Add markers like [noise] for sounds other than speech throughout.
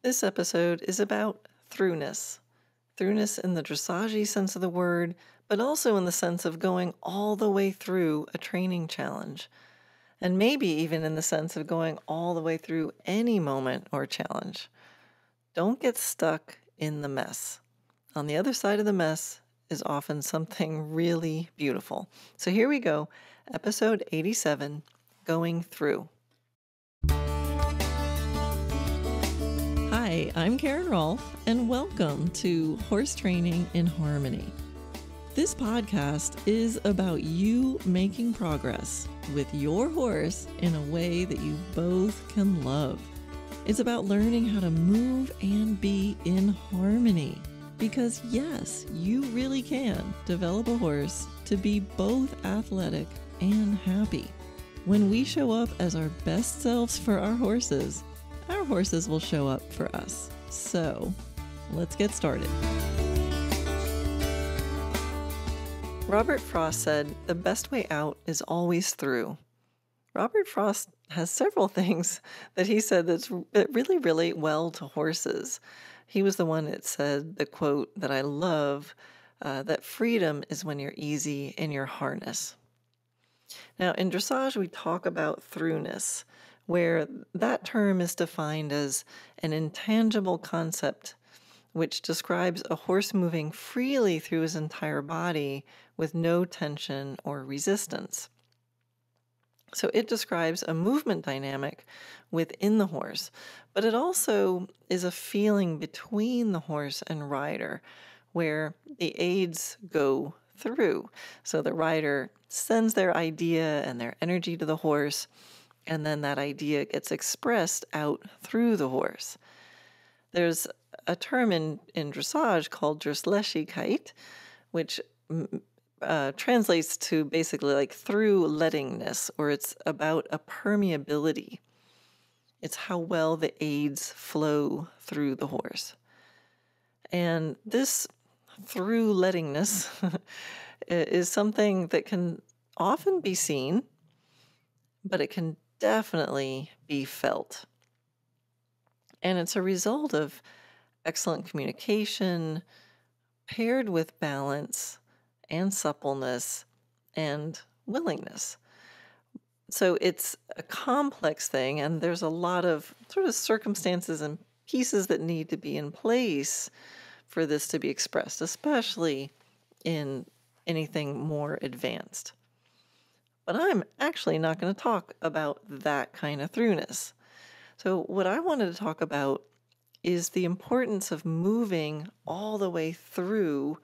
This episode is about throughness. Throughness in the dressage sense of the word, but also in the sense of going all the way through a training challenge. And maybe even in the sense of going all the way through any moment or challenge. Don't get stuck in the mess. On the other side of the mess is often something [laughs] really beautiful. So here we go, episode 87 Going Through. I'm Karen Rohlf, and welcome to Horse Training in Harmony. This podcast is about you making progress with your horse in a way that you both can love. It's about learning how to move and be in harmony. Because, yes, you really can develop a horse to be both athletic and happy. When we show up as our best selves for our horses, our horses will show up for us. So, let's get started. Robert Frost said, The best way out is always through. Robert Frost has several [laughs] things that he said that's, that really relate well to horses. He was the one that said the quote that I love uh, that freedom is when you're easy in your harness. Now, in dressage, we talk about throughness where that term is defined as an intangible concept which describes a horse moving freely through his entire body with no tension or resistance. So it describes a movement dynamic within the horse, but it also is a feeling between the horse and rider where the aids go through. So the rider sends their idea and their energy to the horse, and then that idea gets expressed out through the horse. There's a term in, in dressage called Durchlässigkeit, which uh, translates to basically like through lettingness, or it's about a permeability. It's how well the aids flow through the horse. And this through lettingness [laughs] is something that can often be seen, but it can definitely be felt. And it's a result of excellent communication paired with balance and suppleness and willingness. So it's a complex thing, and there's a lot of sort of circumstances and pieces that need to be in place for this to be expressed, especially in anything more advanced. But I'm actually not going to talk about that kind of throughness. So, what I wanted to talk about is the importance of moving all the way through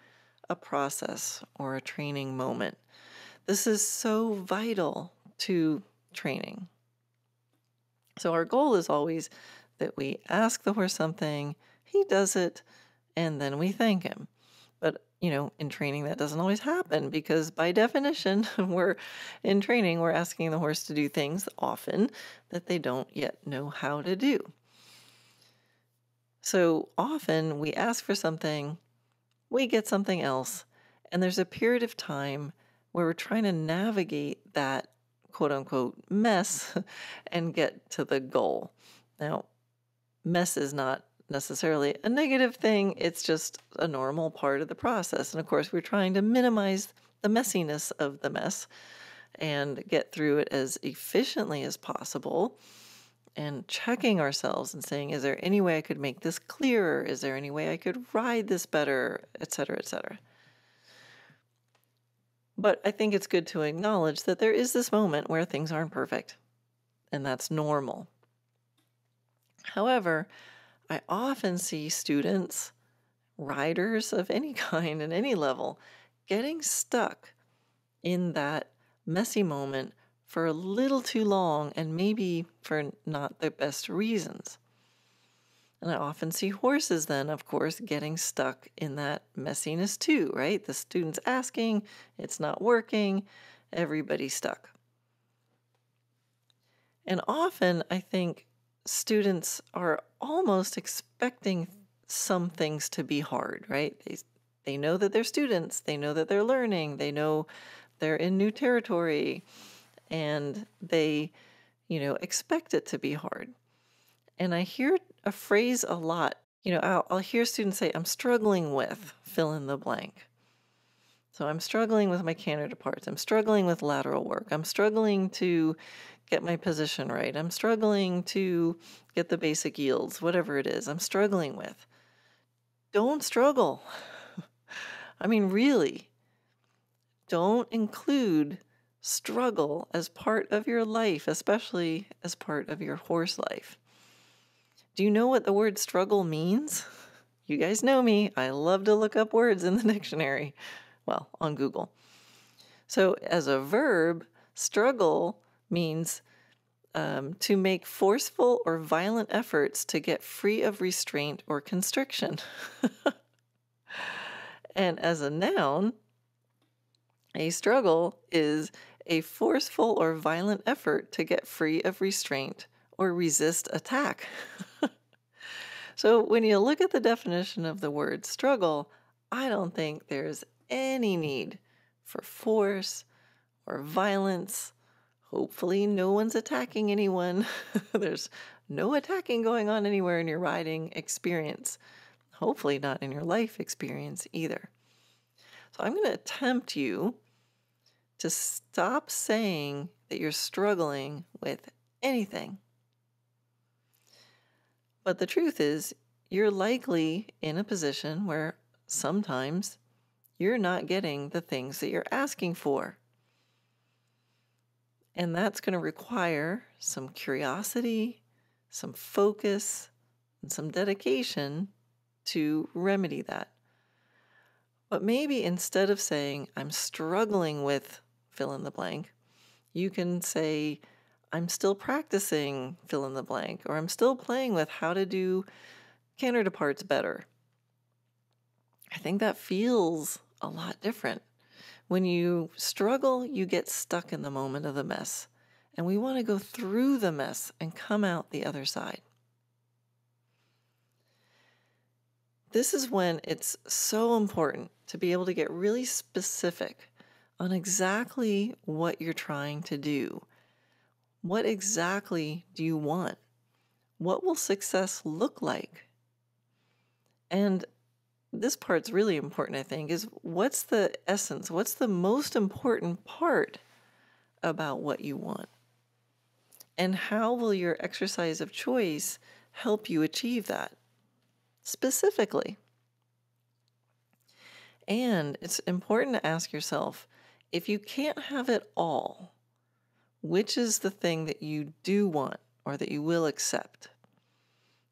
a process or a training moment. This is so vital to training. So, our goal is always that we ask the horse something, he does it, and then we thank him. You know, in training, that doesn't always happen because by definition, [laughs] we're in training, we're asking the horse to do things often that they don't yet know how to do. So often we ask for something, we get something else, and there's a period of time where we're trying to navigate that quote unquote mess [laughs] and get to the goal. Now, mess is not necessarily a negative thing, it's just a normal part of the process. And of course, we're trying to minimize the messiness of the mess and get through it as efficiently as possible and checking ourselves and saying is there any way I could make this clearer? Is there any way I could ride this better, etc., etc. But I think it's good to acknowledge that there is this moment where things aren't perfect, and that's normal. However, I often see students, riders of any [laughs] kind and any level, getting stuck in that messy moment for a little too long and maybe for not the best reasons. And I often see horses then, of course, getting stuck in that messiness too, right? The student's asking, it's not working, everybody's stuck. And often I think students are almost expecting some things to be hard, right? They, they know that they're students, they know that they're learning, they know they're in new territory, and they, you know, expect it to be hard. And I hear a phrase a lot. You know, I'll, I'll hear students say, I'm struggling with fill in the blank. So I'm struggling with my canter departs. I'm struggling with lateral work. I'm struggling to get my position right. I'm struggling to get the basic yields, whatever it is I'm struggling with. Don't struggle. [laughs] I mean, really, don't include struggle as part of your life, especially as part of your horse life. Do you know what the word struggle means? [laughs] You guys know me. I love to look up words in the [laughs] dictionary. Well, on Google. So, as a verb, struggle means um, to make forceful or violent efforts to get free of restraint or constriction. [laughs] and as a noun, a struggle is a forceful or violent effort to get free of restraint or resist attack. [laughs] so when you look at the definition of the word struggle, I don't think there's any need for force or violence. Hopefully, no one's attacking anyone. [laughs] there's no attacking going on anywhere in your riding experience. Hopefully, not in your life experience either. So, I'm going to tempt you to stop saying that you're struggling with anything. But the truth is, you're likely in a position where sometimes you're not getting the things that you're asking for. And that's going to require some curiosity, some focus, and some dedication to remedy that. But maybe instead of saying, I'm struggling with fill in the blank, you can say, I'm still practicing fill in the blank, or I'm still playing with how to do canter departs better. I think that feels a lot different. When you struggle, you get stuck in the moment of the mess. And we want to go through the mess and come out the other side. This is when it's so important to be able to get really specific on exactly what you're trying to do. What exactly do you want? What will success look like? And this part's really important, I think, is what's the essence? What's the most important part about what you want? And how will your exercise of choice help you achieve that specifically? And it's important to ask yourself if you can't have it all, which is the thing that you do want or that you will accept?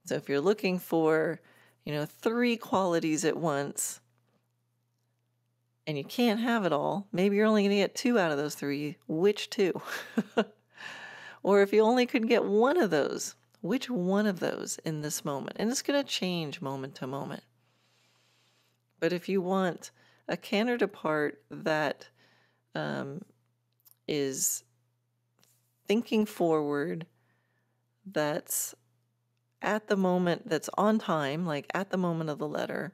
So if you're looking for you know, three qualities at once, and you can't have it all, maybe you're only going to get two out of those three. Which two? [laughs] or if you only could get one of those, which one of those in this moment? And it's going to change moment to moment. But if you want a canter depart that um, is thinking forward, that's at the moment that's on time, like at the moment of the letter,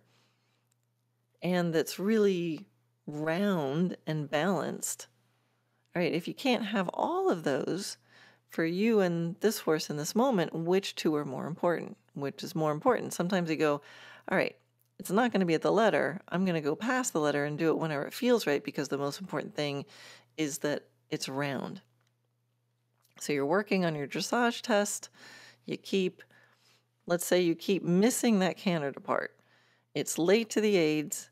and that's really round and balanced. All right, if you can't have all of those for you and this horse in this moment, which two are more important? Which is more important? Sometimes you go, all right, it's not going to be at the letter. I'm going to go past the letter and do it whenever it feels right because the most important thing is that it's round. So you're working on your dressage test. You keep Let's say you keep missing that canter depart. It's late to the aids,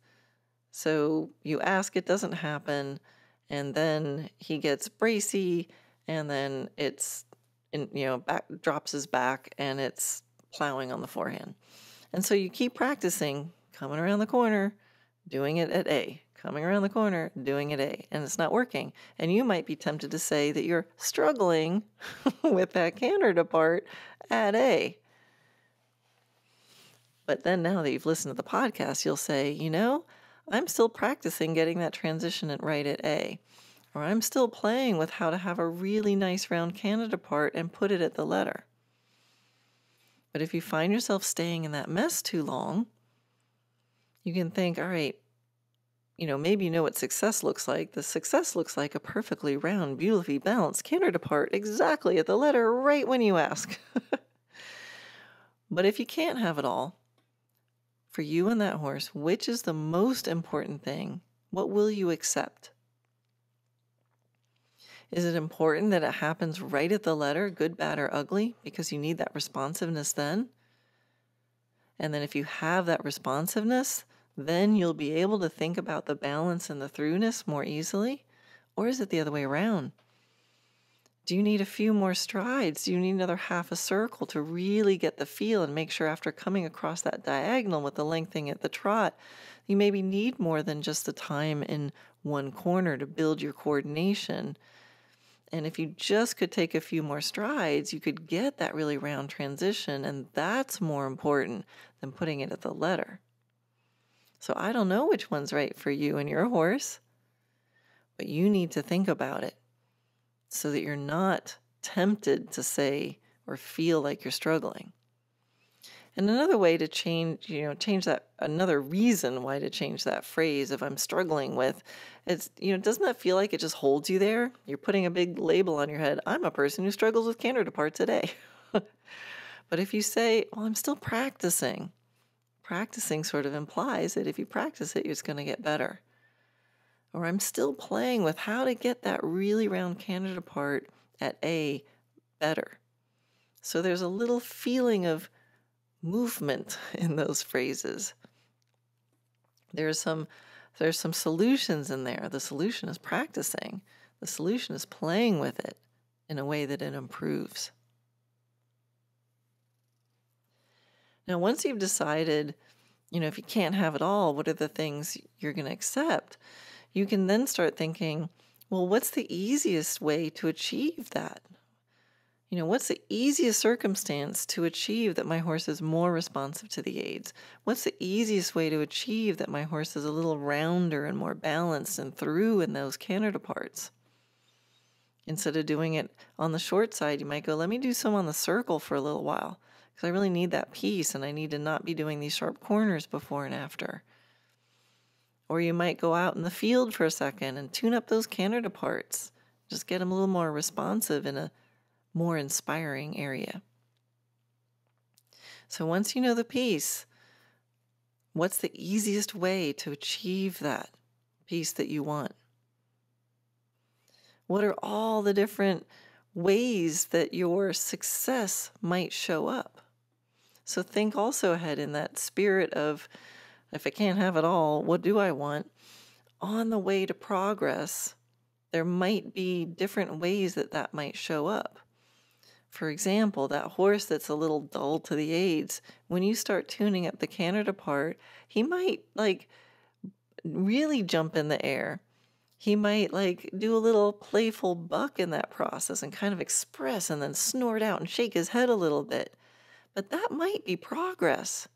so you ask, it doesn't happen, and then he gets bracy, and then it's, in, you know, back drops his back, and it's plowing on the forehand. And so you keep practicing, coming around the corner, doing it at A, coming around the corner, doing it A, and it's not working. And you might be tempted to say that you're struggling [laughs] with that canter depart at A. But then now that you've listened to the podcast, you'll say, you know, I'm still practicing getting that transition right at A. Or I'm still playing with how to have a really nice round canter depart and put it at the letter. But if you find yourself staying in that mess too long, you can think, all right, you know, maybe you know what success looks like. The success looks like a perfectly round, beautifully balanced canter depart exactly at the letter right when you ask. [laughs] But if you can't have it all, for you and that horse, which is the most important thing? What will you accept? Is it important that it happens right at the letter, good, bad, or ugly, because you need that responsiveness then? And then if you have that responsiveness, then you'll be able to think about the balance and the throughness more easily? Or is it the other way around? Do you need a few more strides? Do you need another half a circle to really get the feel and make sure after coming across that diagonal with the lengthening at the trot, you maybe need more than just the time in one corner to build your coordination and if you just could take a few more strides, you could get that really round transition. And that's more important than putting it at the letter. So I don't know which one's right for you and your horse, but you need to think about it so that you're not tempted to say or feel like you're struggling. And another way to change, you know, change that, another reason why to change that phrase if I'm struggling with, it's, you know, doesn't that feel like it just holds you there? You're putting a big label on your head. I'm a person who struggles with canter depart today. [laughs] but if you say, well, I'm still practicing, practicing sort of implies that if you practice it, it's going to get better. Or I'm still playing with how to get that really round canter part at A better. So there's a little feeling of movement [laughs] in those phrases. There's some there's some solutions in there. The solution is practicing. The solution is playing with it in a way that it improves. Now, once you've decided, you know, if you can't have it all, what are the things you're going to accept? You can then start thinking, well, what's the easiest way to achieve that? You know, what's the easiest circumstance to achieve that my horse is more responsive to the aids? What's the easiest way to achieve that my horse is a little rounder and more balanced and through in those canter departs? Instead of doing it on the short side, you might go, let me do some on the circle for a little while because I really need that piece and I need to not be doing these sharp corners before and after. Or you might go out in the field for a second and tune up those canter departs. Just get them a little more responsive in a more inspiring area. So once you know the piece, what's the easiest way to achieve that piece that you want? What are all the different ways that your success might show up? So think also ahead in that spirit of if I can't have it all, what do I want? On the way to progress, there might be different ways that that might show up. For example, that horse that's a little dull to the aids, when you start tuning up the canter depart, he might like really jump in the air. He might like do a little playful buck in that process and kind of express and then snort out and shake his head a little bit. But that might be progress.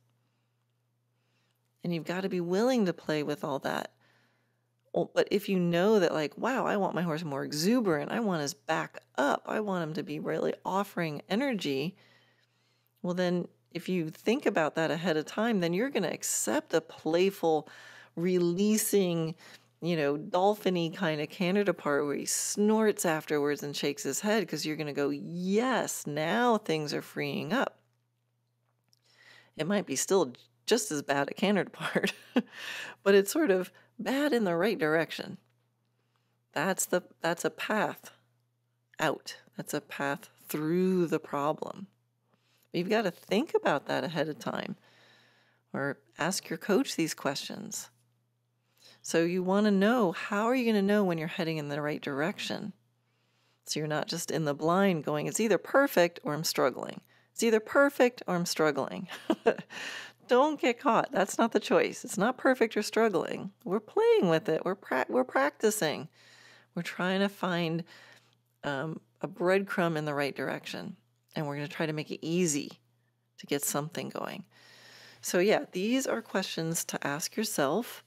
And you've got to be willing to play with all that. Oh, but if you know that, like, wow, I want my horse more exuberant, I want his back up, I want him to be really offering energy, well, then if you think about that ahead of time, then you're going to accept a playful, releasing, you know, dolphiny kind of canter depart where he snorts afterwards and shakes his head because you're going to go, yes, now things are freeing up. It might be still just as bad at canter depart, [laughs] but it's sort of bad in the right direction. That's the that's a path out. That's a path through the problem. But you've got to think about that ahead of time or ask your coach these questions. So you want to know how are you going to know when you're heading in the right direction? So you're not just in the blind going, it's either perfect or I'm struggling. It's either perfect or I'm struggling. [laughs] don't get caught. That's not the choice. It's not perfect or struggling. We're playing with it. We're pra- we're practicing. We're trying to find um, a breadcrumb in the right direction, and we're going to try to make it easy to get something going. So yeah, these are questions to ask yourself,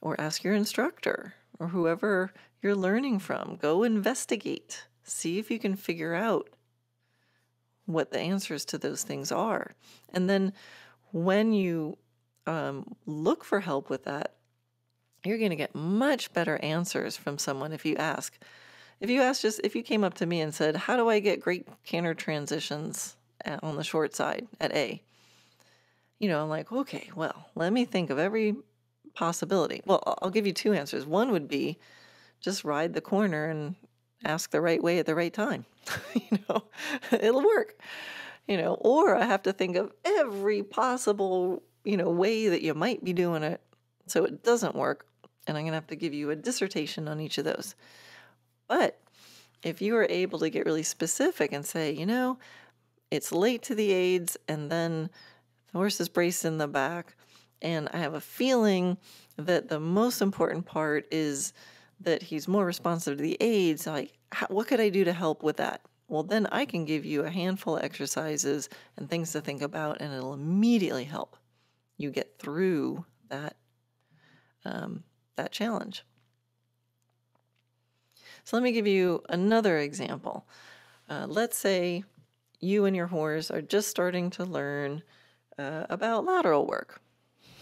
or ask your instructor, or whoever you're learning from. Go investigate. See if you can figure out what the answers to those things are. And then when you um, look for help with that, you're going to get much better answers from someone if you ask. If you ask just, if you came up to me and said, How do I get great canter transitions on the short side at A. You know, I'm like, okay, well, let me think of every possibility. Well, I'll give you two answers. One would be just ride the corner and ask the right way at the right time. [laughs] you know, it'll work. You know, or I have to think of every possible, you know, way that you might be doing it so it doesn't work. And I'm going to have to give you a dissertation on each of those. But if you are able to get really specific and say, you know, it's late to the aids and then the horse is braced in the back, and I have a feeling that the most important part is that he's more responsive to the aids. Like, how, what could I do to help with that? Well, then I can give you a handful of exercises and things to think about, and it'll immediately help you get through that um, that challenge. So let me give you another example. Uh, let's say you and your horse are just starting to learn uh, about lateral work,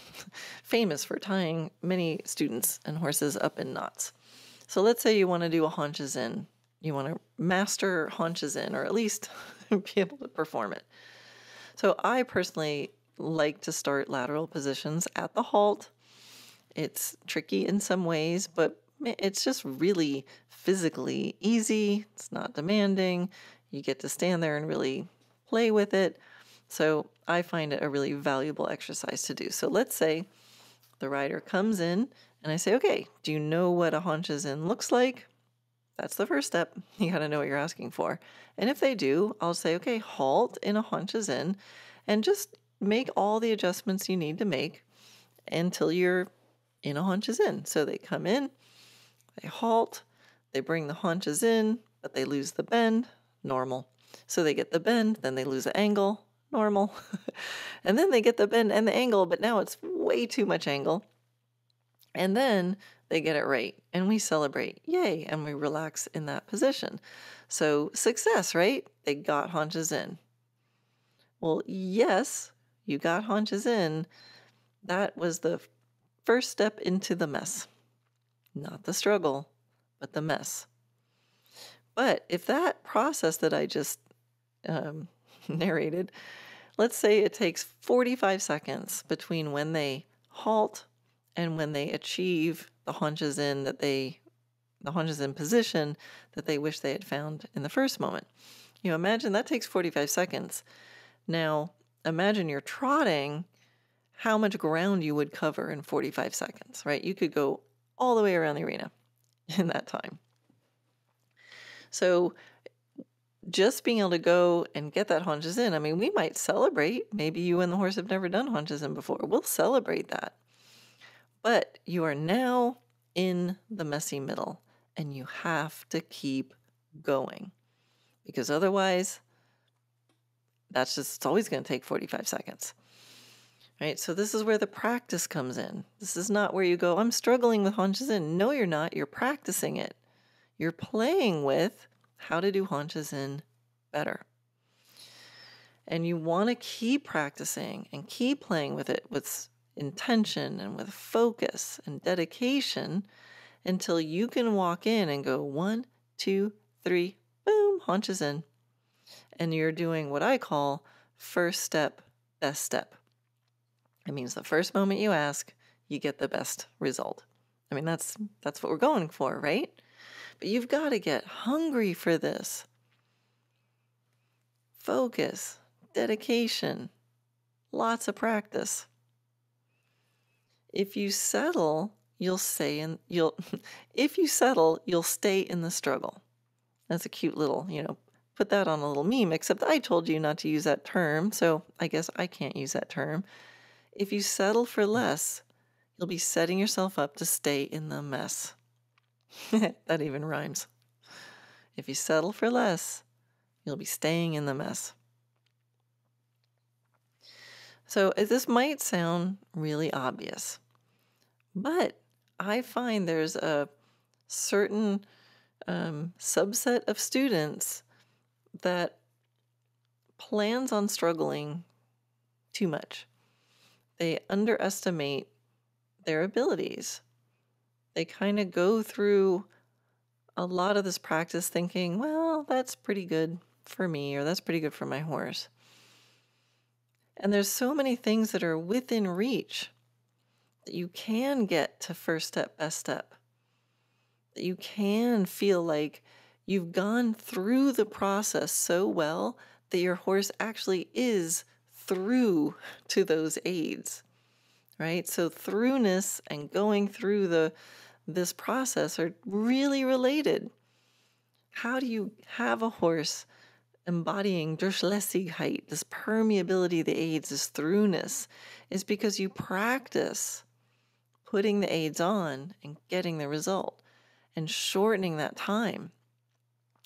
[laughs] famous for tying many students and horses up in knots. So let's say you want to do a haunches in. You want to master haunches in, or at least [laughs] be able to perform it. So I personally like to start lateral positions at the halt. It's tricky in some ways, but it's just really physically easy. It's not demanding. You get to stand there and really play with it. So I find it a really valuable exercise to do. So let's say the rider comes in and I say, okay, do you know what a haunches in looks like? That's the first step. [laughs] You got to know what you're asking for. And if they do, I'll say, okay, halt in a haunches in and just make all the adjustments you need to make until you're in a haunches in. So they come in, they halt, they bring the haunches in, but they lose the bend, normal. So they get the bend, then they lose the angle, normal. [laughs] and then they get the bend and the angle, but now it's way too much angle. And then they get it right and we celebrate. Yay. And we relax in that position. So success, right? They got haunches in. Well, yes, you got haunches in. That was the first step into the mess. Not the struggle, but the mess. But if that process that I just um, [laughs] narrated, let's say it takes 45 seconds between when they halt and when they achieve the haunches in that they the haunches in position that they wish they had found in the first moment. You know, imagine that takes 45 seconds. Now, imagine you're trotting how much ground you would cover in 45 seconds, right? You could go all the way around the arena [laughs] in that time. So just being able to go and get that haunches in, I mean, we might celebrate. Maybe you and the horse have never done haunches in before. We'll celebrate that. But you are now in the messy middle and you have to keep going because otherwise, that's just, it's always going to take 45 seconds. Right? So, this is where the practice comes in. This is not where you go, I'm struggling with haunches in. No, you're not. You're practicing it. You're playing with how to do haunches in better. And you want to keep practicing and keep playing with it with intention and with focus and dedication until you can walk in and go one, two, three, boom, haunches in. And you're doing what I call first step, best step. It means the first moment you ask, you get the best result. I mean, that's that's what we're going for, right? But you've got to get hungry for this. Focus, dedication, lots of practice. If you settle, you'll stay in you'll [laughs] if you settle, you'll stay in the struggle. That's a cute little, you know, put that on a little meme, except I told you not to use that term, so I guess I can't use that term. If you settle for less, you'll be setting yourself up to stay in the mess. [laughs] that even rhymes. If you settle for less, you'll be staying in the mess. So, uh, this might sound really obvious, but I find there's a certain um, subset of students that plans on struggling too much. They underestimate their abilities they kind of go through a lot of this practice thinking, well, that's pretty good for me, or that's pretty good for my horse. And there's so many things that are within reach that you can get to first step, best step. That you can feel like you've gone through the process so well that your horse actually is through [laughs] to those aids. Right? So through-ness and going through the this process are really related. How do you have a horse embodying Durchlässigkeit, this permeability of the aids, this throughness, is because you practice putting the aids on and getting the result and shortening that time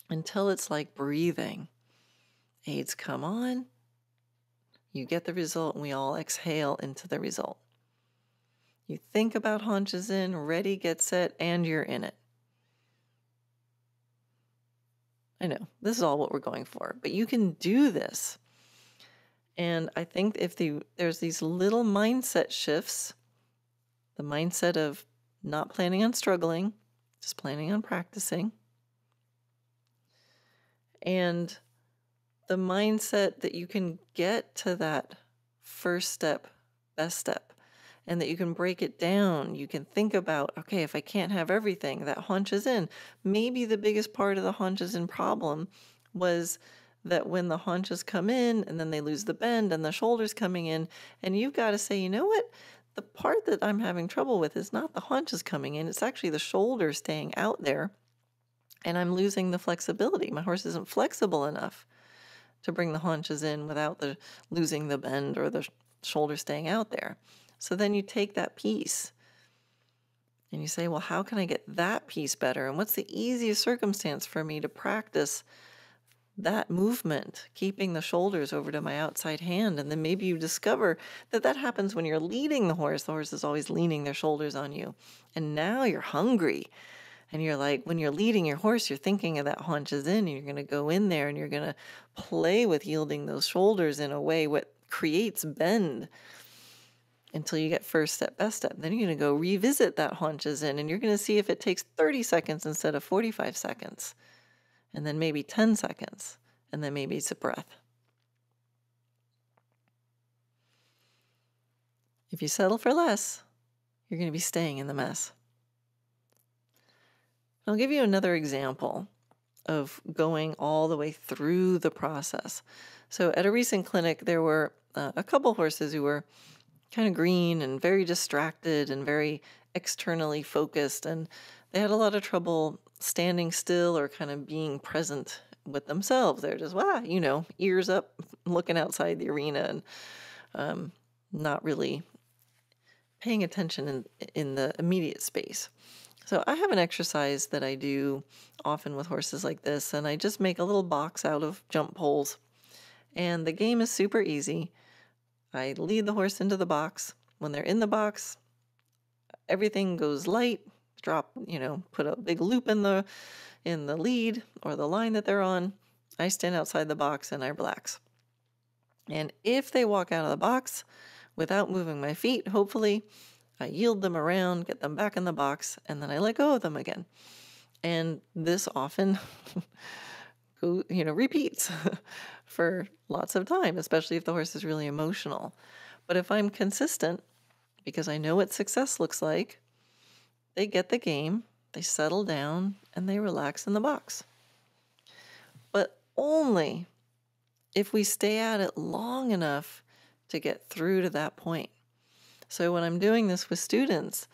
until it's like breathing. Aids come on, you get the result, and we all exhale into the result. You think about haunches in, ready, get set, and you're in it. I know this is all what we're going for, but you can do this. And I think if the there's these little mindset shifts, the mindset of not planning on struggling, just planning on practicing, and the mindset that you can get to that first step, best step, and that you can break it down. You can think about, okay, if I can't have everything, that haunches in. Maybe the biggest part of the haunches in problem was that when the haunches come in and then they lose the bend and the shoulders coming in, and you've got to say, you know what? The part that I'm having trouble with is not the haunches coming in, it's actually the shoulders staying out there. And I'm losing the flexibility. My horse isn't flexible enough to bring the haunches in without the losing the bend or the shoulder staying out there. So then you take that piece and you say, well, how can I get that piece better? And what's the easiest circumstance for me to practice that movement, keeping the shoulders over to my outside hand? And then maybe you discover that that happens when you're leading the horse. The horse is always leaning their shoulders on you. And now you're hungry. And you're like, when you're leading your horse, you're thinking of that haunches in, and you're going to go in there and you're going to play with yielding those shoulders in a way what creates bend until you get first step, best step. Then you're going to go revisit that haunches in and you're going to see if it takes 30 seconds instead of 45 seconds, and then maybe 10 seconds, and then maybe it's a breath. If you settle for less, you're going to be staying in the mess. I'll give you another example of going all the way through the process. So, at a recent clinic, there were uh, a couple horses who were kind of green and very distracted and very externally focused. And they had a lot of trouble standing still or kind of being present with themselves. They're just, wow, you know, ears up, [laughs] looking outside the arena and um, not really paying attention in, in the immediate space. So I have an exercise that I do often with horses like this, and I just make a little box out of jump poles. And the game is super easy. I lead the horse into the box. When they're in the box, everything goes light. Drop, you know, put a big loop in the in the lead or the line that they're on. I stand outside the box and I relax. And if they walk out of the box without moving my feet, hopefully I yield them around, get them back in the box, and then I let go of them again. And this often [laughs] you know repeats [laughs] for lots of time, especially if the horse is really emotional. But if I'm consistent, because I know what success looks like, they get the game, they settle down, and they relax in the box. But only if we stay at it long enough to get through to that point. So when I'm doing this with students,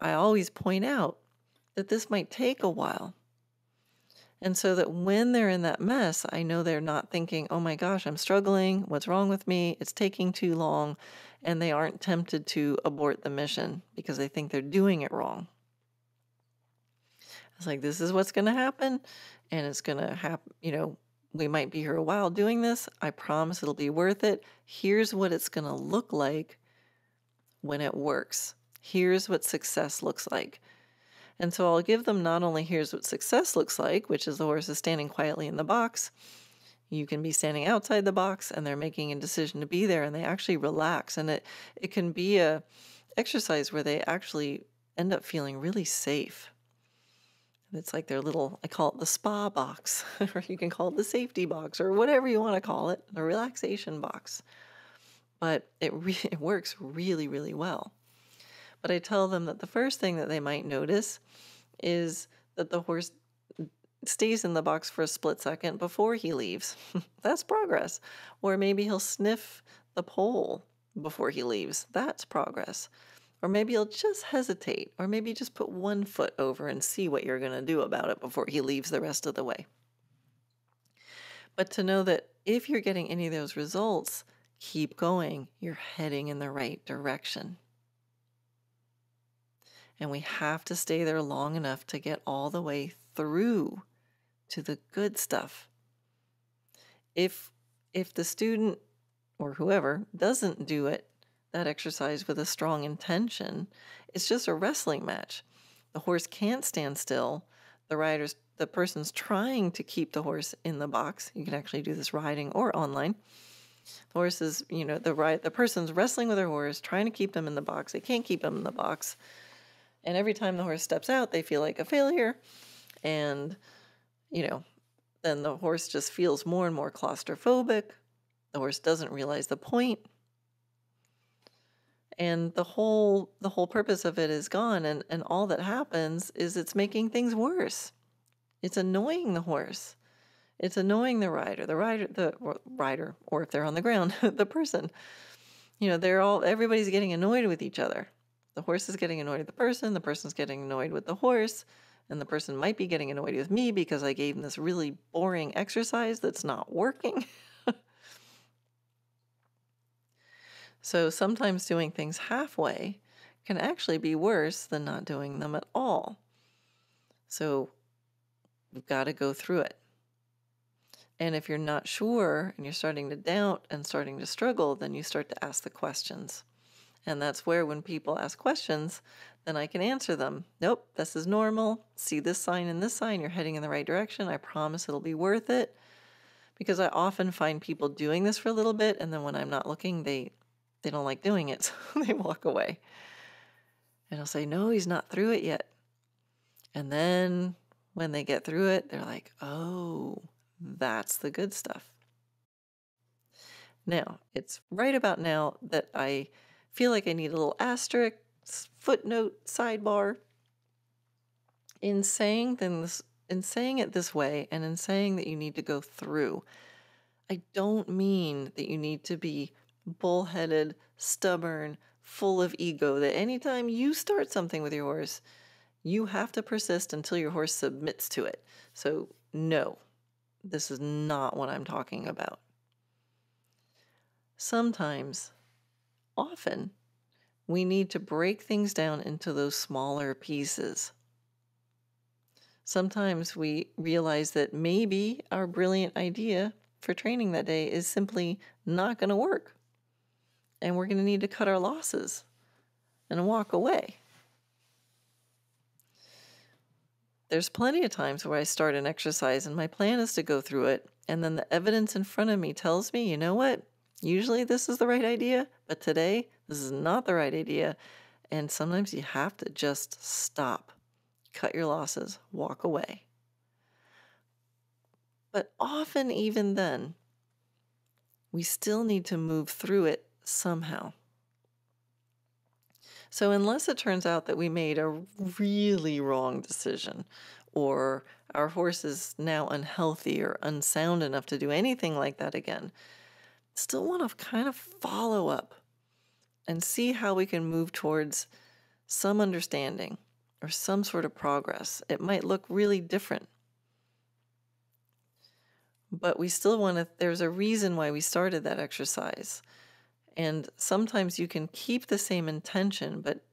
I always point out that this might take a while. And so that when they're in that mess, I know they're not thinking, oh my gosh, I'm struggling. What's wrong with me? It's taking too long. And they aren't tempted to abort the mission because they think they're doing it wrong. It's like, this is what's going to happen. And it's going to happen, you know, we might be here a while doing this. I promise it'll be worth it. Here's what it's going to look like when it works. Here's what success looks like. And so I'll give them not only here's what success looks like, which is the horse is standing quietly in the box. You can be standing outside the box and they're making a decision to be there and they actually relax. And it, it can be a exercise where they actually end up feeling really safe. It's like their little, I call it the spa box, [laughs] or you can call it the safety box, or whatever you want to call it, the relaxation box. but it, re- [laughs] it works really, really well. But I tell them that the first thing that they might notice is that the horse stays in the box for a split second before he leaves. [laughs] That's progress. Or maybe he'll sniff the pole before he leaves. That's progress. Or maybe he'll just hesitate, or maybe just put one foot over and see what you're going to do about it before he leaves the rest of the way. But to know that if you're getting any of those results, keep going. You're heading in the right direction. And we have to stay there long enough to get all the way through to the good stuff. If if the student or whoever doesn't do it, that exercise with a strong intention, it's just a wrestling match. The horse can't stand still. The rider's the person's trying to keep the horse in the box. You can actually do this riding or online. The horse is, you know, the right the person's wrestling with their horse, trying to keep them in the box. They can't keep them in the box. And every time the horse steps out, they feel like a failure. And, you know, then the horse just feels more and more claustrophobic. The horse doesn't realize the point. And the whole the whole purpose of it is gone and, and all that happens is it's making things worse. It's annoying the horse. It's annoying the rider, the rider, the rider, or if they're on the ground, [laughs] the person. You know, they're all, everybody's getting annoyed with each other. The horse is getting annoyed with the person, the person's getting annoyed with the horse, and the person might be getting annoyed with me because I gave them this really boring exercise that's not working. [laughs] so sometimes doing things halfway can actually be worse than not doing them at all. So You've got to go through it. And if you're not sure and you're starting to doubt and starting to struggle, then you start to ask the questions. And that's where, when people ask questions, then I can answer them. Nope, this is normal. See this sign and this sign, you're heading in the right direction. I promise it'll be worth it. Because I often find people doing this for a little bit, and then when I'm not looking, they they don't like doing it, [laughs] so they walk away. And I'll say, No, he's not through it yet. And then when they get through it, they're like, oh, that's the good stuff. Now, it's right about now that I feel like I need a little asterisk, footnote, sidebar. In saying this, in saying it this way, and in saying that you need to go through, I don't mean that you need to be bullheaded, stubborn, full of ego. That anytime you start something with your horse, you have to persist until your horse submits to it. So, no, this is not what I'm talking about. Sometimes, often, we need to break things down into those smaller pieces. Sometimes we realize that maybe our brilliant idea for training that day is simply not going to work. And we're going to need to cut our losses and walk away. There's plenty of times where I start an exercise and my plan is to go through it, and then the evidence in front of me tells me, you know what? Usually this is the right idea, but today this is not the right idea. And sometimes you have to just stop, cut your losses, walk away. But often, even then, we still need to move through it somehow. So, unless it turns out that we made a really wrong decision, or our horse is now unhealthy or unsound enough to do anything like that again, still want to kind of follow up and see how we can move towards some understanding or some sort of progress. It might look really different. But we still want to, there's a reason why we started that exercise. And sometimes you can keep the same intention, but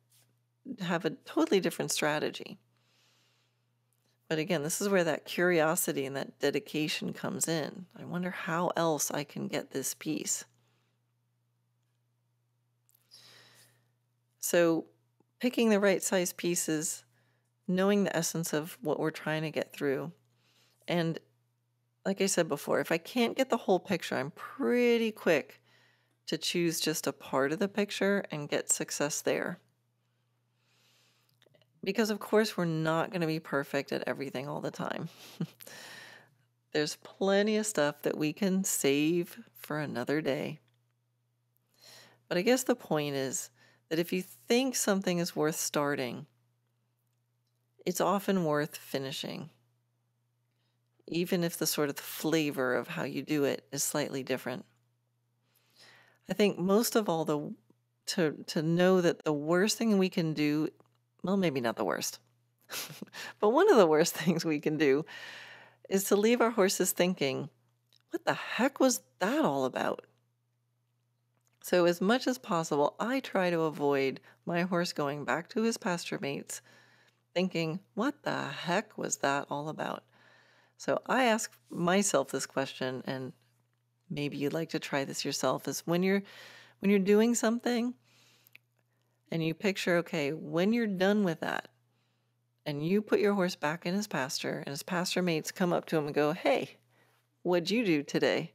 have a totally different strategy. But again, this is where that curiosity and that dedication comes in. I wonder how else I can get this piece. So, picking the right size pieces, knowing the essence of what we're trying to get through. And like I said before, if I can't get the whole picture, I'm pretty quick to choose just a part of the picture and get success there. Because, of course, we're not going to be perfect at everything all the time. [laughs] There's plenty of stuff that we can save for another day. But I guess the point is that if you think something is worth starting, it's often worth finishing, even if the sort of flavor of how you do it is slightly different. I think most of all, the to to know that the worst thing we can do, well, maybe not the worst, [laughs] but one of the worst [laughs] things we can do is to leave our horses thinking, "What the heck was that all about?" So, as much as possible, I try to avoid my horse going back to his pasture mates thinking, what the heck was that all about? So, I ask myself this question, and maybe you'd like to try this yourself is when you're when you're doing something and you picture okay when you're done with that and you put your horse back in his pasture and his pasture mates come up to him and go hey what'd you do today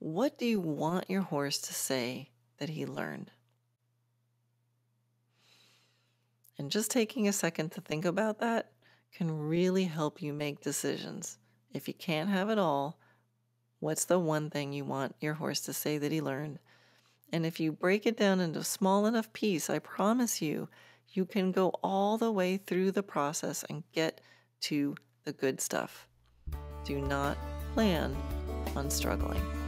what do you want your horse to say that he learned? And just taking a second to think about that can really help you make decisions. If you can't have it all, what's the one thing you want your horse to say that he learned? And if you break it down into small enough piece, I promise you, you can go all the way through the process and get to the good stuff. Do not plan on struggling.